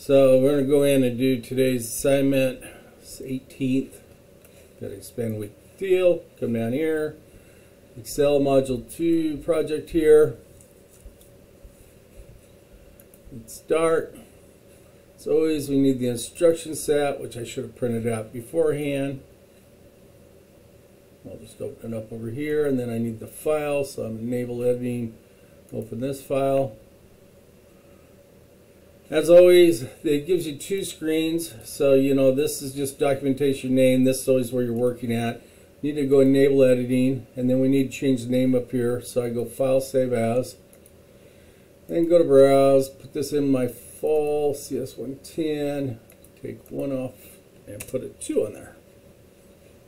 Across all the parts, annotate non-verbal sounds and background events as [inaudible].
So we're going to go in and do today's assignment. It's 18th. Got to expand week deal. Come down here. Excel Module 2 project here. Let's start. As always, we need the instruction set, which I should have printed out beforehand. I'll just open it up over here, and then I need the file, so I'm enable editing. Open this file. As always, it gives you two screens. So, you know, this is just documentation name. This is always where you're working at. Need to go enable editing, and then we need to change the name up here. So I go File, Save As. Then go to Browse, put this in my fall, CS110, take one off, and put a 2 on there.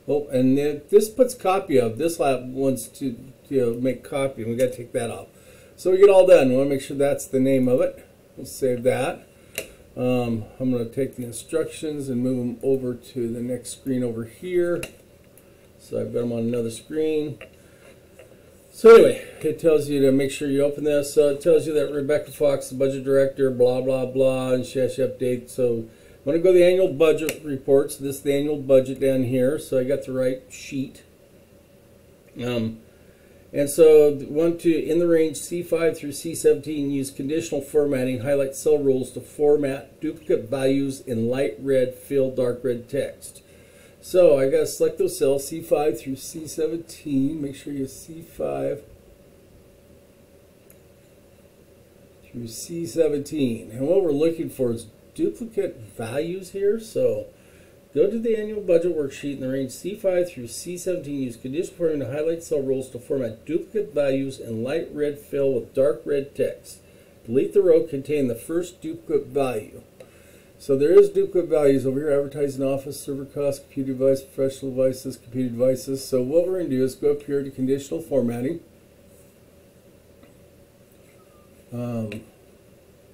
Oh, and then this puts copy of. This lab wants to you know, make copy, and we got to take that off. So we get all done. We want to make sure that's the name of it. We'll save that. Um, I'm going to take the instructions and move them over to the next screen over here. So I've got them on another screen. So anyway, it tells you to make sure you open this. So it tells you that Rebecca Fox, the budget director, blah, blah, blah, and she has to update. So I'm going to go to the annual budget reports. This is the annual budget down here. So I got the right sheet. Um, and so want to, in the range C5 through C17, use conditional formatting, highlight cell rules to format duplicate values in light red, fill dark red text. So I got to select those cells, C5 through C17. Make sure you C5 through C17. And what we're looking for is duplicate values here. So Go to the annual budget worksheet in the range C5 through C17. Use conditional formatting to highlight cell rules to format duplicate values in light red fill with dark red text. Delete the row containing the first duplicate value. So there is duplicate values over here, advertising office, server costs, computer device, professional devices, computer devices. So what we're going to do is go up here to conditional formatting. Um,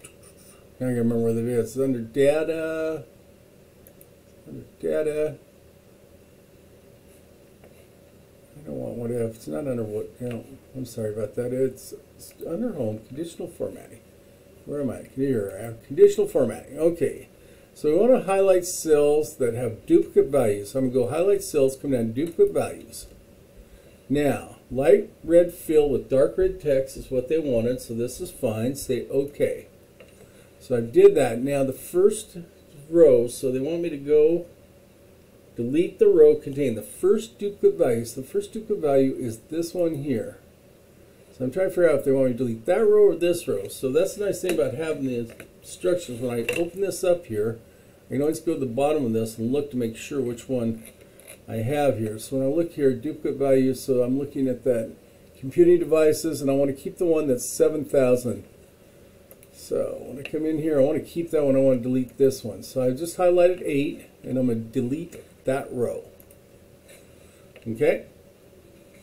I can't remember where that is. It's under data, data. I don't want what if. It's not under what. Know, I'm sorry about that. It's, it's under home conditional formatting. Where am I? Here, I have conditional formatting. Okay. So we want to highlight cells that have duplicate values. So I'm going to go highlight cells, come down duplicate values. Now, light red fill with dark red text is what they wanted, so this is fine. Say OK. So I did that. Now the first row, so they want me to go delete the row containing the first duplicate value. So the first duplicate value is this one here. So I'm trying to figure out if they want me to delete that row or this row. So that's the nice thing about having the instructions. When I open this up here, I can always go to the bottom of this and look to make sure which one I have here. So when I look here, duplicate values, so I'm looking at that computing devices, and I want to keep the one that's 7,000 so when I come in here, I want to keep that one. I want to delete this one. So I just highlighted 8, and I'm going to delete that row. Okay?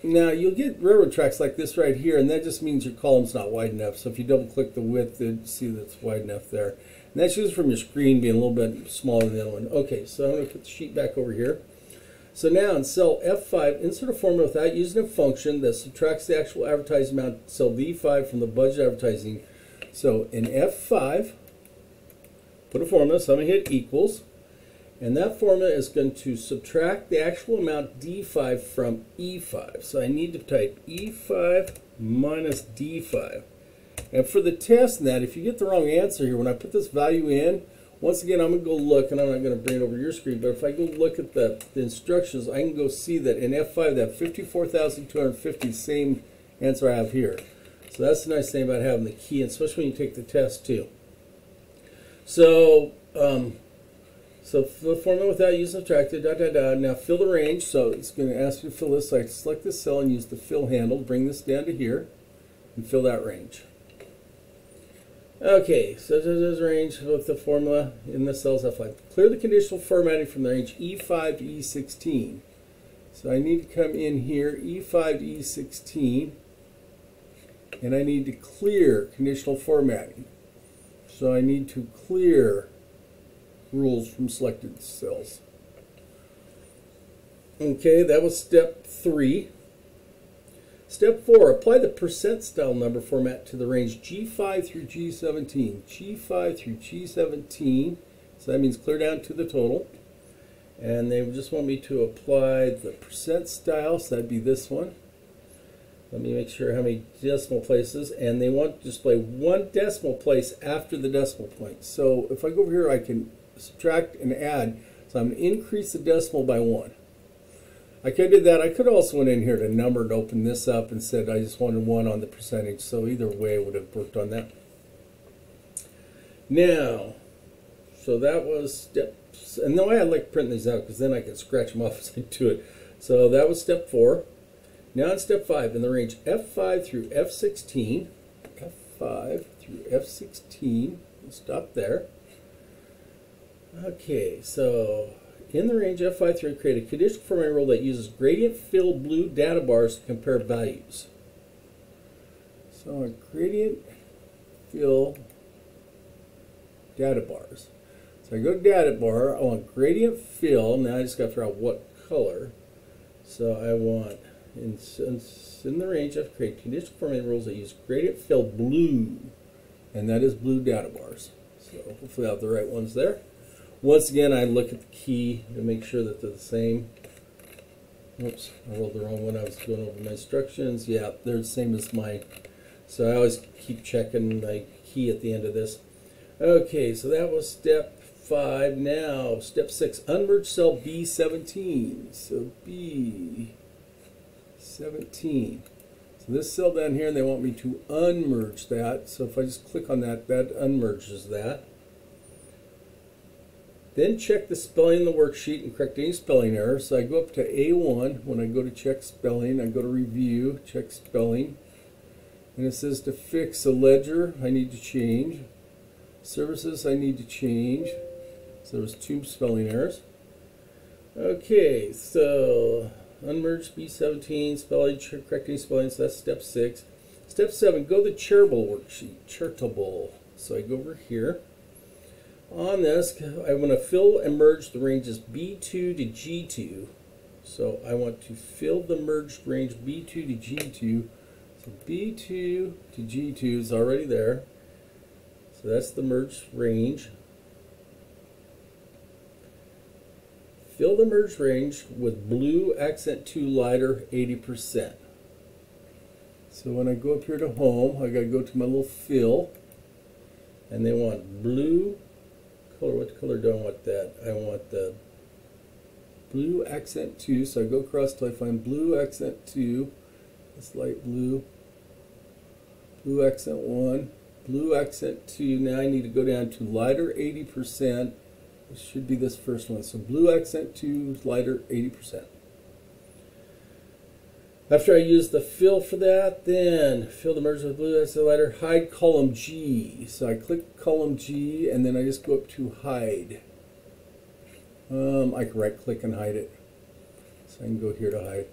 Now you'll get railroad tracks like this right here, and that just means your column's not wide enough. So if you double click the width, you see that's wide enough there. And that's just from your screen being a little bit smaller than the other one. Okay, so I'm going to put the sheet back over here. So now in cell F5, insert a formula without using a function that subtracts the actual advertising amount, cell V5 from the budget advertising so in F5, put a formula, so I'm going to hit equals, and that formula is going to subtract the actual amount D5 from E5. So I need to type E5 minus D5. And for the test that, if you get the wrong answer here, when I put this value in, once again, I'm going to go look, and I'm not going to bring it over your screen, but if I go look at the, the instructions, I can go see that in F5, that 54,250, same answer I have here. So that's the nice thing about having the key, especially when you take the test too. So, um, so fill the formula without using subtracted, da da da. Now fill the range. So it's going to ask you to fill this. So I select this cell and use the fill handle. Bring this down to here and fill that range. Okay, so this is range with the formula in the cells F5. Clear the conditional formatting from the range E5 to E16. So I need to come in here, E5 to E16 and I need to clear conditional formatting. So I need to clear rules from selected cells. Okay, that was step three. Step four, apply the percent style number format to the range G5 through G17. G5 through G17, so that means clear down to the total. And they just want me to apply the percent style, so that'd be this one. Let me make sure how many decimal places, and they want to display one decimal place after the decimal point. So if I go over here, I can subtract and add. So I'm going to increase the decimal by one. I could do that. I could also went in here to number and open this up and said I just wanted one on the percentage. So either way, would have worked on that. Now, so that was step, and the way I like printing these out because then I can scratch them off [laughs] as I do it. So that was step four. Now in step five, in the range F5 through F16, F5 through F16, we'll stop there. Okay, so in the range F5 through create a conditional formatting rule that uses gradient fill blue data bars to compare values. So a gradient fill data bars. So I go to data bar, I want gradient fill, now I just got to figure out what color. So I want, in, in the range I've created conditional formatting rules that use gradient fill blue, and that is blue data bars. So hopefully I have the right ones there. Once again, I look at the key to make sure that they're the same. Oops, I rolled the wrong one. I was going over my instructions. Yeah, they're the same as my. So I always keep checking my key at the end of this. Okay, so that was step five. Now, step six, unmerge cell B17. So B17. So this cell down here, and they want me to unmerge that. So if I just click on that, that unmerges that. Then check the spelling in the worksheet and correct any spelling errors. So I go up to A1. When I go to check spelling, I go to review, check spelling. And it says to fix a ledger, I need to change. Services, I need to change. So there's two spelling errors. Okay, so unmerge B17, spelling, correcting spelling, so that's step six. Step seven, go to the Chartable worksheet, Chartable. So I go over here. On this, I want to fill and merge the ranges B2 to G2. So I want to fill the merged range B2 to G2. So B2 to G2 is already there. So that's the merged range. Fill the merged range with blue accent 2 lighter 80%. So when I go up here to home, I got to go to my little fill. And they want blue color. What color do I want that? I want the blue accent 2. So I go across till I find blue accent 2. This light blue. Blue accent 1. Blue accent 2. Now I need to go down to lighter 80%. This should be this first one. So blue accent 2, lighter 80%. After I use the fill for that, then fill the merge with blue lighter, hide column G. So I click column G and then I just go up to hide. Um, I can right click and hide it. So I can go here to hide.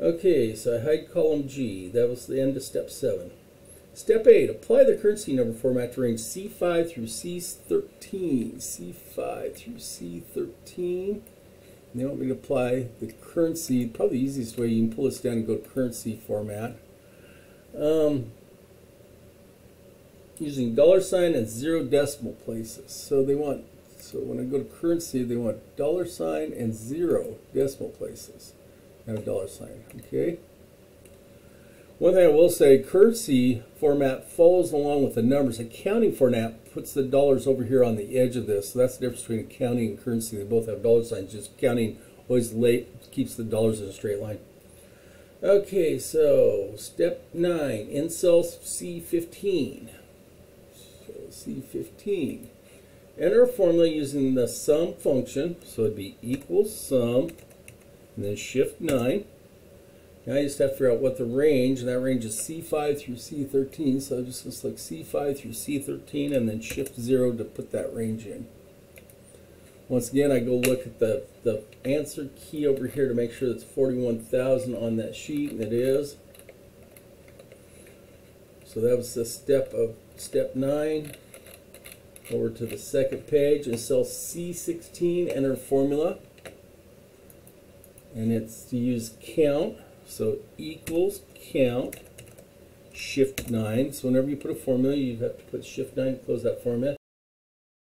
Okay, so I hide column G. That was the end of step 7. Step 8, apply the currency number format to range C5 through C13. C5 through C13. They want me to apply the currency, probably the easiest way, you can pull this down and go to currency format. Um, using dollar sign and zero decimal places. So they want, so when I go to currency, they want dollar sign and zero decimal places. And a dollar sign, okay? One thing I will say, currency format follows along with the numbers. Accounting format puts the dollars over here on the edge of this. So that's the difference between accounting and currency. They both have dollar signs. Just counting always late keeps the dollars in a straight line. Okay, so step nine, in cell C15. So C15. Enter a formula using the sum function. So it'd be equals sum, and then shift 9. Now I just have to figure out what the range, and that range is C5 through C13, so I just select C5 through C13 and then shift 0 to put that range in. Once again, I go look at the, the answer key over here to make sure it's 41,000 on that sheet, and it is. So that was the step of step 9. Over to the second page and cell C16, enter formula. And it's to use count. So equals count shift nine. So whenever you put a formula, you have to put shift nine to close that formula.